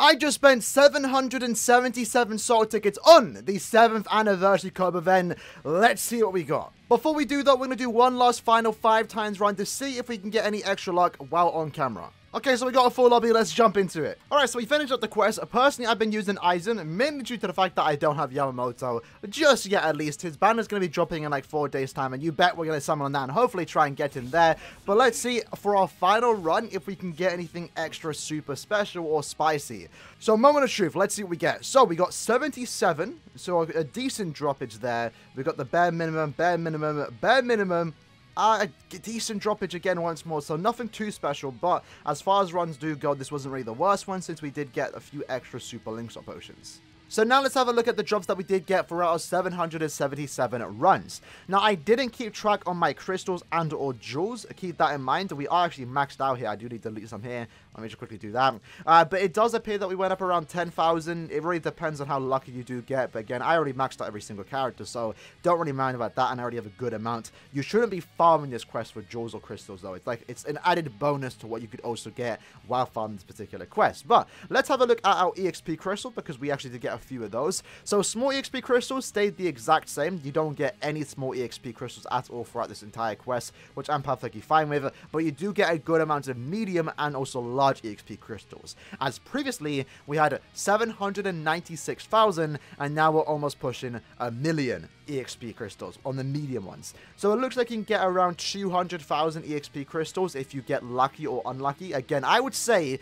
I just spent 777 soul tickets on the 7th anniversary club event. Let's see what we got. Before we do that, we're going to do one last final 5 times run to see if we can get any extra luck while on camera. Okay, so we got a full lobby, let's jump into it. Alright, so we finished up the quest. Personally, I've been using Aizen, mainly due to the fact that I don't have Yamamoto. Just yet, at least. His banner's going to be dropping in like four days' time, and you bet we're going to summon on that and hopefully try and get in there. But let's see, for our final run, if we can get anything extra super special or spicy. So, moment of truth, let's see what we get. So, we got 77, so a decent droppage there. We got the bare minimum, bare minimum, bare minimum, uh, a decent droppage again once more, so nothing too special, but as far as runs do go, this wasn't really the worst one since we did get a few extra super links or potions. So now let's have a look at the drops that we did get for our 777 runs. Now I didn't keep track on my crystals and or jewels. Keep that in mind. We are actually maxed out here. I do need to delete some here. Let me just quickly do that. Uh, but it does appear that we went up around 10,000. It really depends on how lucky you do get. But again, I already maxed out every single character. So don't really mind about that. And I already have a good amount. You shouldn't be farming this quest for jewels or crystals though. It's like it's an added bonus to what you could also get while farming this particular quest. But let's have a look at our EXP crystal because we actually did get a few of those. So small EXP crystals stayed the exact same. You don't get any small EXP crystals at all throughout this entire quest, which I'm perfectly fine with. But you do get a good amount of medium and also large EXP crystals. As previously, we had 796,000 and now we're almost pushing a million EXP crystals on the medium ones. So it looks like you can get around 200,000 EXP crystals if you get lucky or unlucky. Again, I would say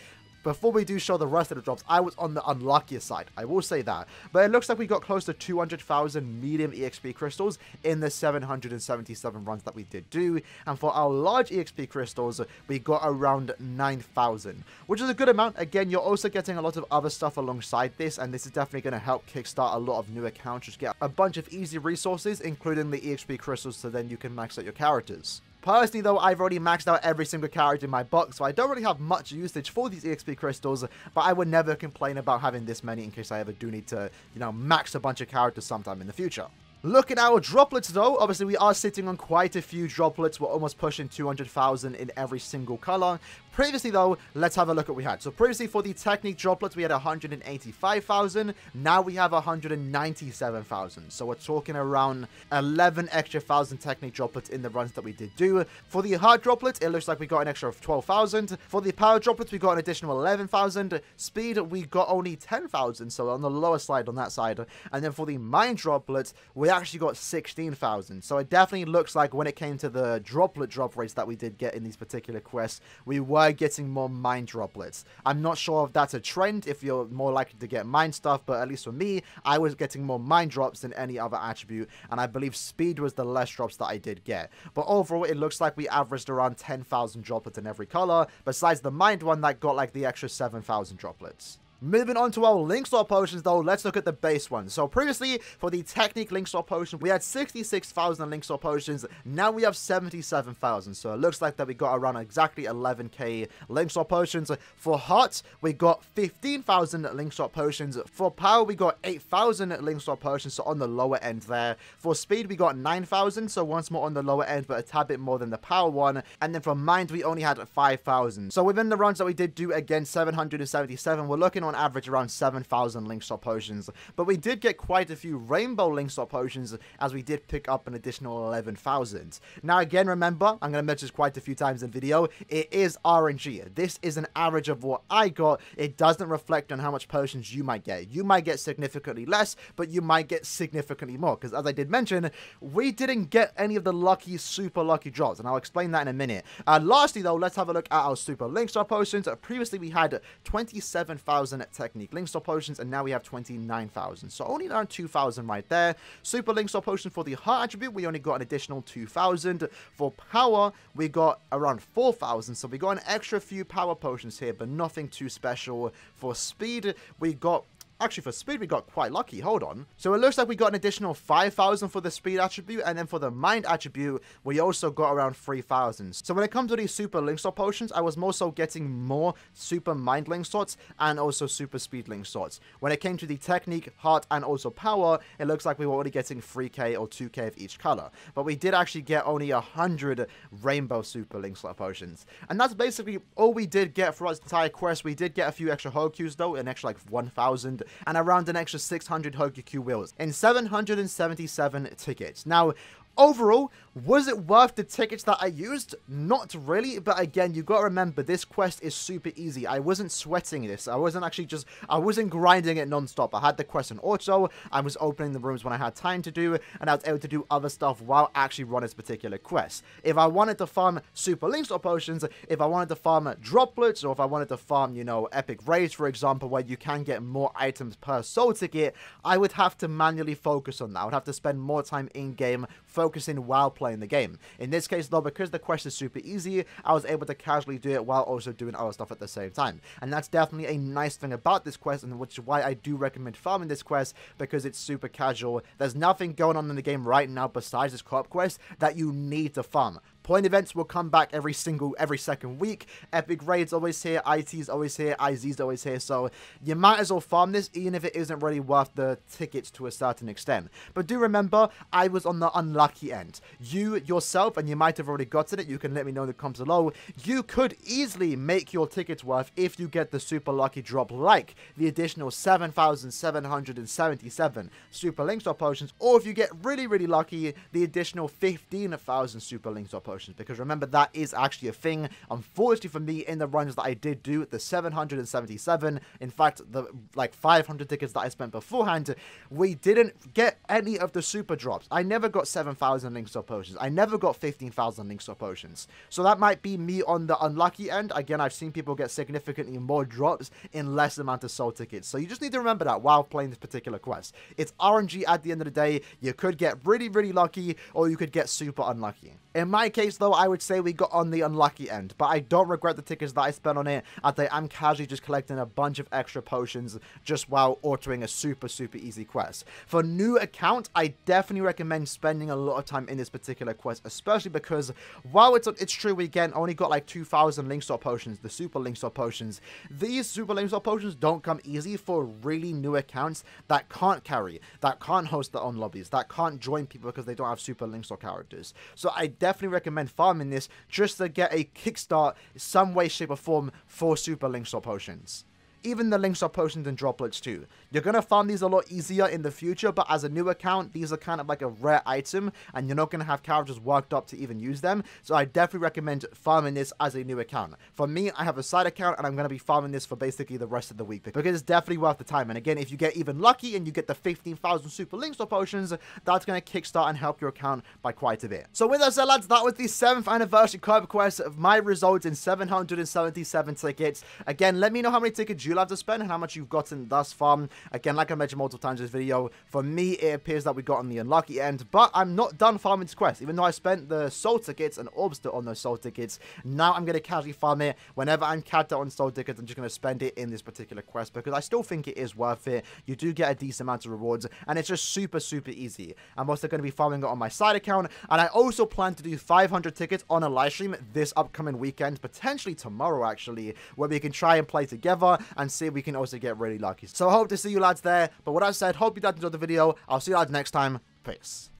before we do show the rest of the drops, I was on the unluckier side. I will say that. But it looks like we got close to 200,000 medium EXP crystals in the 777 runs that we did do. And for our large EXP crystals, we got around 9,000, which is a good amount. Again, you're also getting a lot of other stuff alongside this, and this is definitely going to help kickstart a lot of new accounts. Just get a bunch of easy resources, including the EXP crystals, so then you can max out your characters. Personally, though, I've already maxed out every single character in my box, so I don't really have much usage for these EXP crystals, but I would never complain about having this many in case I ever do need to, you know, max a bunch of characters sometime in the future. Look at our droplets though. Obviously, we are sitting on quite a few droplets. We're almost pushing 200,000 in every single color. Previously though, let's have a look at what we had. So previously for the Technique droplets, we had 185,000. Now we have 197,000. So we're talking around 11 extra thousand Technique droplets in the runs that we did do. For the Heart droplets, it looks like we got an extra of 12,000. For the Power droplets, we got an additional 11,000. Speed, we got only 10,000. So on the lower side on that side. And then for the Mind droplets, we actually got 16,000. So it definitely looks like when it came to the droplet drop rates that we did get in these particular quests, we were getting more mind droplets. I'm not sure if that's a trend, if you're more likely to get mind stuff, but at least for me, I was getting more mind drops than any other attribute, and I believe speed was the less drops that I did get. But overall, it looks like we averaged around 10,000 droplets in every color, besides the mind one that got like the extra 7,000 droplets. Moving on to our link swap potions though, let's look at the base one. So previously, for the Technique link swap potion, we had 66,000 link swap potions. Now we have 77,000. So it looks like that we got around exactly 11k link swap potions. For Heart, we got 15,000 link swap potions. For Power, we got 8,000 link swap potions, so on the lower end there. For Speed, we got 9,000, so once more on the lower end, but a tad bit more than the Power one. And then for Mind, we only had 5,000. So within the runs that we did do, again, 777, we're looking on average around 7,000 link swap potions, but we did get quite a few rainbow link swap potions as we did pick up an additional 11,000. Now again, remember, I'm going to mention this quite a few times in the video, it is RNG. This is an average of what I got. It doesn't reflect on how much potions you might get. You might get significantly less, but you might get significantly more, because as I did mention, we didn't get any of the lucky, super lucky drops, and I'll explain that in a minute. Uh, lastly though, let's have a look at our super link swap potions. Previously we had 27,000 technique link swap potions, and now we have 29,000. So only around 2,000 right there. Super link swap potion for the heart attribute, we only got an additional 2,000. For power, we got around 4,000. So we got an extra few power potions here, but nothing too special. For speed, we got Actually, for speed, we got quite lucky. Hold on. So it looks like we got an additional 5,000 for the speed attribute, and then for the mind attribute, we also got around 3,000. So when it comes to these super link slot potions, I was more so getting more super mind link slots and also super speed link slots. When it came to the technique, heart, and also power, it looks like we were already getting 3k or 2k of each color. But we did actually get only 100 rainbow super link slot potions. And that's basically all we did get for our entire quest. We did get a few extra Hokyus though, an extra like 1,000 and around an extra 600 Hogyoku wheels in 777 tickets. Now, Overall, was it worth the tickets that I used? Not really, but again, you gotta remember, this quest is super easy. I wasn't sweating this. I wasn't actually just, I wasn't grinding it non-stop. I had the quest in auto, I was opening the rooms when I had time to do, and I was able to do other stuff while actually running this particular quest. If I wanted to farm super link slot potions, if I wanted to farm droplets, or if I wanted to farm, you know, epic raids, for example, where you can get more items per soul ticket, I would have to manually focus on that. I would have to spend more time in-game focusing while playing the game. In this case, though, because the quest is super easy, I was able to casually do it while also doing other stuff at the same time. And that's definitely a nice thing about this quest, and which is why I do recommend farming this quest, because it's super casual. There's nothing going on in the game right now besides this co-op quest that you need to farm. Point events will come back every single, every second week. Epic Raid's always here, IT's always here, IZ's always here, so you might as well farm this even if it isn't really worth the tickets to a certain extent. But do remember, I was on the unlucky end. You yourself, and you might have already gotten it, you can let me know in the comments below, you could easily make your tickets worth if you get the super lucky drop like the additional 7,777 super link slot potions, or if you get really, really lucky, the additional 15,000 super link slot potions because remember that is actually a thing. Unfortunately for me, in the runs that I did do, the 777, in fact, the like 500 tickets that I spent beforehand, we didn't get any of the super drops. I never got 7,000 links slot potions. I never got 15,000 links slot potions. So that might be me on the unlucky end. Again, I've seen people get significantly more drops in less amount of soul tickets. So you just need to remember that while playing this particular quest. It's RNG at the end of the day. You could get really, really lucky or you could get super unlucky. In my case, though, I would say we got on the unlucky end, but I don't regret the tickets that I spent on it, as I am casually just collecting a bunch of extra potions just while ordering a super, super easy quest. For new account, I definitely recommend spending a lot of time in this particular quest, especially because while it's it's true we again only got like 2,000 link slot potions, the super link slot potions, these super link slot potions don't come easy for really new accounts that can't carry, that can't host their own lobbies, that can't join people because they don't have super link slot characters. So I definitely recommend farming this just to get a kickstart some way, shape, or form for Super Link Slot Potions even the link slot potions and droplets too. You're going to find these a lot easier in the future, but as a new account, these are kind of like a rare item, and you're not going to have characters worked up to even use them, so I definitely recommend farming this as a new account. For me, I have a side account, and I'm going to be farming this for basically the rest of the week, because it's definitely worth the time, and again, if you get even lucky and you get the 15,000 super link slot potions, that's going to kickstart and help your account by quite a bit. So with that said, lads, that was the 7th anniversary co quest of my results in 777 tickets. Again, let me know how many tickets you you'll have to spend and how much you've gotten thus far. Again, like I mentioned multiple times in this video, for me, it appears that we got on the unlucky end, but I'm not done farming this quest. Even though I spent the soul tickets and orbs on those soul tickets, now I'm going to casually farm it. Whenever I'm capped out on soul tickets, I'm just going to spend it in this particular quest because I still think it is worth it. You do get a decent amount of rewards, and it's just super, super easy. I'm also going to be farming it on my side account, and I also plan to do 500 tickets on a live stream this upcoming weekend, potentially tomorrow, actually, where we can try and play together and and see if we can also get really lucky. So I hope to see you lads there. But what I said, hope you guys enjoyed the video. I'll see you lads next time. Peace.